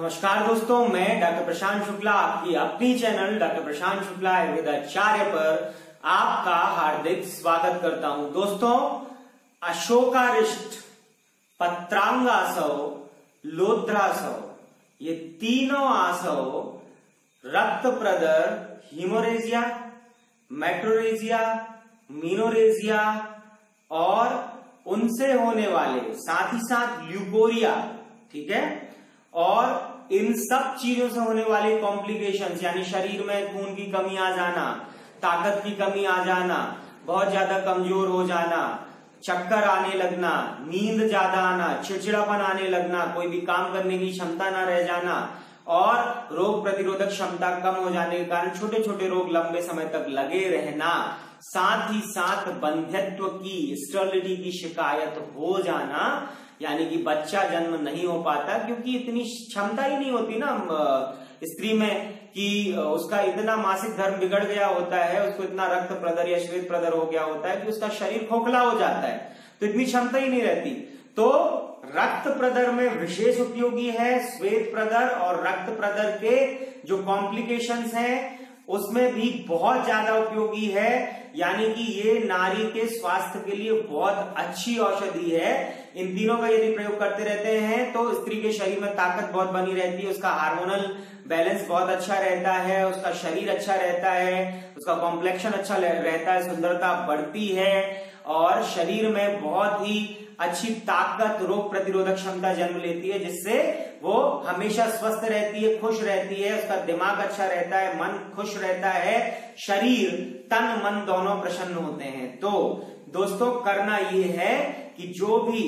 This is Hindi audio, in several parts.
नमस्कार दोस्तों, मैं डॉक्टर प्रशांत शुक्ला, आपकी अपनी चैनल डॉक्टर प्रशांत शुक्ला आयुर्वेदाचार्य पर आपका हार्दिक स्वागत करता हूँ। दोस्तों, अशोकारिष्ट पत्रांगासव लोध्रासव ये तीनों आसव रक्त प्रदर हिमोरेजिया मेट्रोरेजिया मीनोरेजिया और उनसे होने वाले साथ ही साथ ल्यूकोरिया, ठीक है? और इन सब चीज़ों से होने वाले कॉम्प्लिकेशन यानी शरीर में खून की कमी आ जाना, ताकत की कमी आ जाना, बहुत ज़्यादा कमज़ोर हो जाना, चक्कर आने लगना, नींद ज़्यादा आना, चिड़चिड़ापन आने लगना, कोई भी काम करने की क्षमता ना रह जाना, और रोग प्रतिरोधक क्षमता कम हो जाने के कारण छोटे छोटे रोग लंबे समय तक लगे रहना, साथ ही साथ बंध्यत्व की स्टर्लिटी की शिकायत हो जाना यानी कि बच्चा जन्म नहीं हो पाता क्योंकि इतनी क्षमता ही नहीं होती ना स्त्री में कि उसका इतना मासिक धर्म बिगड़ गया होता है, उसको इतना रक्त प्रदर या श्वेत प्रदर हो गया होता है कि उसका शरीर खोखला हो जाता है तो इतनी क्षमता ही नहीं रहती। तो रक्त प्रदर में विशेष उपयोगी है श्वेत प्रदर और रक्त प्रदर के जो कॉम्प्लिकेशंस हैं उसमें भी बहुत ज़्यादा उपयोगी है। यानी कि ये नारी के स्वास्थ्य के लिए बहुत अच्छी औषधि है। इन तीनों का यदि प्रयोग करते रहते हैं तो स्त्री के शरीर में ताकत बहुत बनी रहती है, उसका हार्मोनल बैलेंस बहुत अच्छा रहता है, उसका शरीर अच्छा रहता है, उसका कॉम्प्लेक्शन अच्छा रहता है, सुंदरता बढ़ती है, और शरीर में बहुत ही अच्छी ताकत, रोग प्रतिरोधक क्षमता जन्म लेती है, जिससे वो हमेशा स्वस्थ रहती है, खुश रहती है, उसका दिमाग अच्छा रहता है, मन खुश रहता है, शरीर तन मन दोनों प्रसन्न होते हैं। तो दोस्तों, करना ये है कि जो भी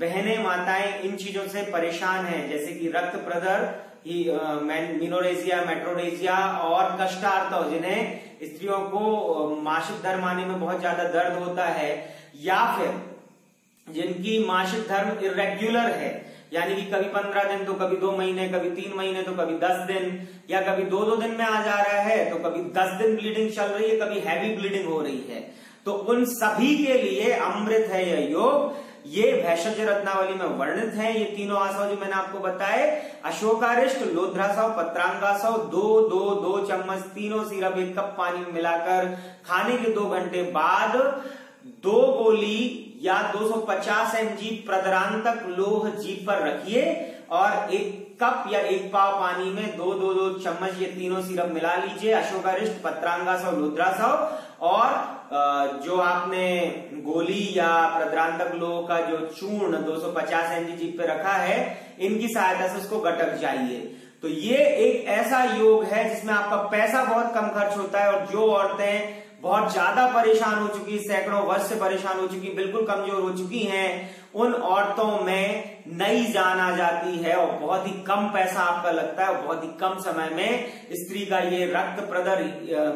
बहने माताएँ इन चीज़ों से परेशान हैं, जैसे कि रक्त प्रदर मिनोरेजिया मेट्रोरेजिया और कष्टार्थ जिन्हें स्त्रियों को मासिक धर्म आने में बहुत ज़्यादा दर्द होता है, या फिर जिनकी मासिक धर्म इरेग्युलर है यानी कि कभी पंद्रह दिन तो कभी दो महीने, कभी तीन महीने तो कभी दस दिन, या कभी दो दो दिन में आ जा रहा है तो कभी दस दिन ब्लीडिंग चल रही है, कभी हैवी ब्लीडिंग हो रही है। तो उन सभी के लिए अमृत है यह योग। ये भैषज रत्नावली में वर्णित है। ये तीनों आसव जो मैंने आपको बताए। अशोकारिष्ट लोध्रासव पत्रांगासव, दो दो दो चम्मच, तीनों सिरप, एक कप पानी में मिलाकर खाने के दो घंटे बाद दो गोली या 250 एमजी प्रदरांतक लोह जीप पर रखिए और एक कप या एक पाव पानी में दो दो दो चम्मच ये तीनों सिरप मिला लीजिए, अशोकारिष्ट पत्रांगासव लुद्रासव और जो आपने गोली या प्रद्रांतक लोह का जो चूर्ण 250 एमजी जीप पे रखा है, इनकी सहायता से उसको गटक जाइए। तो ये एक ऐसा योग है जिसमें आपका पैसा बहुत कम खर्च होता है और जो औरतें बहुत ज़्यादा परेशान हो चुकी सैकड़ों वर्ष से परेशान हो चुकी, बिल्कुल कमज़ोर हो चुकी हैं उन औरतों में नई जान आ जाती है और बहुत ही कम पैसा आपका लगता है और बहुत ही कम समय में स्त्री का ये रक्त प्रदर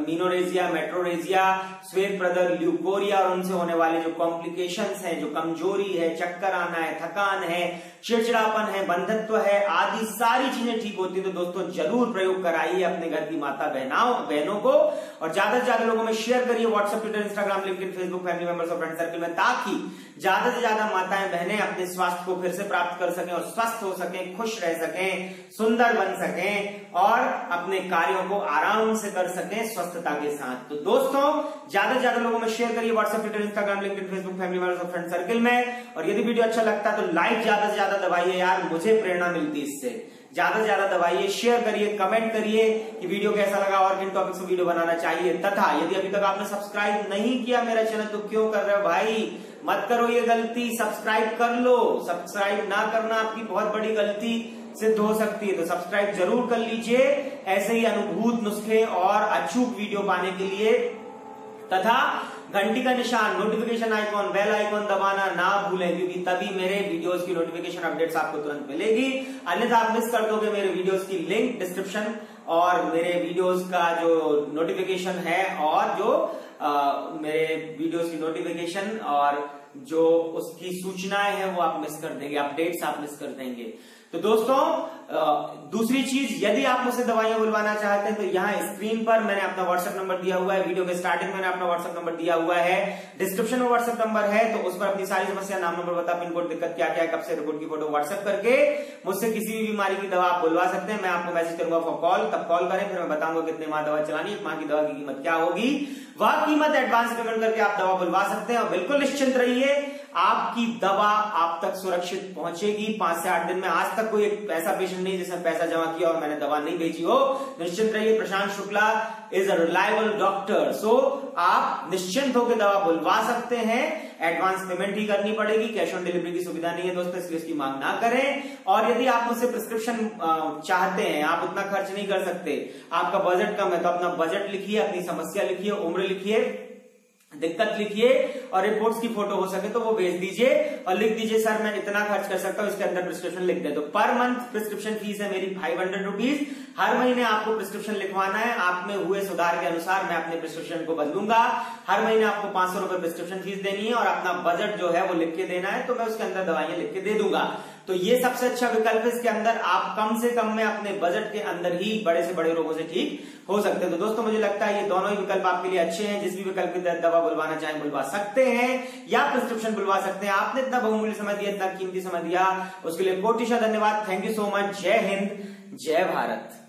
मीनोरेजिया, मेट्रोरेजिया श्वेत प्रदर, ल्यूकोरिया और उनसे होने वाले जो कॉम्प्लिकेशंस हैं, जो कमज़ोरी है, चक्कर आना है, थकान है, चिड़चिड़ापन है, बंधत्व है, आदि सारी चीज़ें ठीक होती है तो दोस्तों ज़रूर प्रयोग कराइए अपने घर की माता बहनाओं, बहनों को। और ज़्यादा से ज़्यादा लोगों में शेयर करिए WhatsApp Twitter Instagram link Facebook family members और फ्रेंड सर्कल में, ताकि ज़्यादा से ज़्यादा माताएँ, बहनें अपने स्वास्थ्य को फिर से प्राप्त कर सकें और स्वस्थ हो सकें, खुश रह सकें, सुंदर बन सकें और अपने कार्यों को आराम से कर सकें स्वस्थता के साथ। तो दोस्तों, ज़्यादा से ज़्यादा लोगों में शेयर करिए WhatsApp Twitter Instagram link Facebook family members और फ्रेंड सर्कल में। और यदि वीडियो अच्छा लगता है तो लाइक ज़्यादा से ज़्यादा दबाइए यार, मुझे प्रेरणा मिलती इससे। ज़्यादा से ज़्यादा दबाइए शेयर करिए कमेंट करिए कि वीडियो कैसा लगा और किन टॉपिक्स पर वीडियो बनाना चाहिए। तथा यदि अभी तक आपने सब्सक्राइब नहीं किया मेरा चैनल तो क्यों कर रहे हो भाई? मत करो ये गलती सब्सक्राइब कर लो। सब्सक्राइब ना करना आपकी बहुत बड़ी गलती सिद्ध हो सकती है। तो सब्सक्राइब ज़रूर कर लीजिए ऐसे ही अनुभूत नुस्खे और अचूक वीडियो पाने के लिए। तथा घंटी का निशान नोटिफिकेशन आइकॉन बेल आइकॉन दबाना ना भूलें क्योंकि तभी मेरे वीडियोस की नोटिफिकेशन अपडेट्स आपको तुरंत मिलेगी। अन्यथा आप मिस कर दोगे मेरे वीडियोस की लिंक डिस्क्रिप्शन और मेरे वीडियोस का जो नोटिफिकेशन है और जो आ, मेरे वीडियोस की नोटिफिकेशन और जो उसकी सूचनाएँ हैं वो आप मिस कर देंगे अपडेट्स आप मिस कर देंगे। तो दोस्तों दूसरी चीज़, यदि आप मुझसे दवाइयाँ बुलवाना चाहते हैं तो यहाँ स्क्रीन पर मैंने अपना व्हाट्सएप नंबर दिया हुआ है। वीडियो के स्टार्टिंग में अपना व्हाट्सएप नंबर दिया हुआ है। डिस्क्रिप्शन में व्हाट्सएप नंबर है तो उस पर अपनी सारी समस्या, नाम नंबर बता पिन कोड, दिक्कत क्या क्या है, कब से रिपोर्ट की फ़ोटो व्हाट्सएप करके मुझसे किसी भी बीमारी की दवा आप बुलवा सकते हैं। मैं आपको मैसेज करूँगा फॉर कॉल तब कॉल करें, फिर मैं बताऊँगा कितने माह दवा चलानी एक माह की दवा की कीमत क्या होगी। वह कीमत एडवांस पेमेंट करके आप दवा बुलवा सकते हैं और बिल्कुल निश्चिंत रहिए। आपकी दवा आप तक सुरक्षित पहुंचेगी। पाँच से आठ दिन में आज तक कोई ऐसा पेशेंट नहीं जिसने पैसा जमा किया और मैंने दवा नहीं भेजी हो। निश्चिंत रहिए, Prashant Shukla is a reliable doctor so आप निश्चिंत होकर दवा बुलवा सकते हैं। एडवांस पेमेंट ही करनी पड़ेगी। कैश ऑन डिलीवरी की सुविधा नहीं है दोस्तों, इसलिए इसकी मांग ना करें। और यदि आप मुझसे प्रिस्क्रिप्शन चाहते हैं, आप उतना खर्च नहीं कर सकते। आपका बजट कम है तो अपना बजट लिखिए, अपनी समस्या लिखिए, उम्र लिखिए। दिक्कत लिखिए और रिपोर्ट्स की फ़ोटो हो सके तो वो भेज दीजिए और लिख दीजिए, सर, मैं इतना खर्च कर सकता हूँ, इसके अंदर प्रिस्क्रिप्शन लिख दे तो पर मंथ प्रिस्क्रिप्शन फ़ीस है मेरी फाइव हंड्रेड रुपीज़ हर महीने आपको प्रिस्क्रिप्शन लिखवाना है। आप में हुए सुधार के अनुसार मैं अपने प्रिस्क्रिप्शन को बदलूँगा। हर महीने आपको पाँच सौ रुपए प्रिस्क्रिप्शन फ़ीस देनी है और अपना बजट जो है वो लिख के देना है तो मैं उसके अंदर दवाइयाँ लिख के दे दूँगा। तो ये सबसे अच्छा विकल्प है, इसके अंदर आप कम से कम में अपने बजट के अंदर ही बड़े से बड़े रोगों से ठीक हो सकते हैं। तो दोस्तों, मुझे लगता है ये दोनों ही विकल्प आपके लिए अच्छे हैं। जिस भी विकल्प की दवा बुलवाना चाहें बुलवा सकते हैं या प्रिस्क्रिप्शन बुलवा सकते हैं। आपने इतना बहुमूल्य समय दिया, इतना कीमती समय दिया, उसके लिए कोटिशा धन्यवाद। थैंक यू सो मच जय हिंद, जय भारत।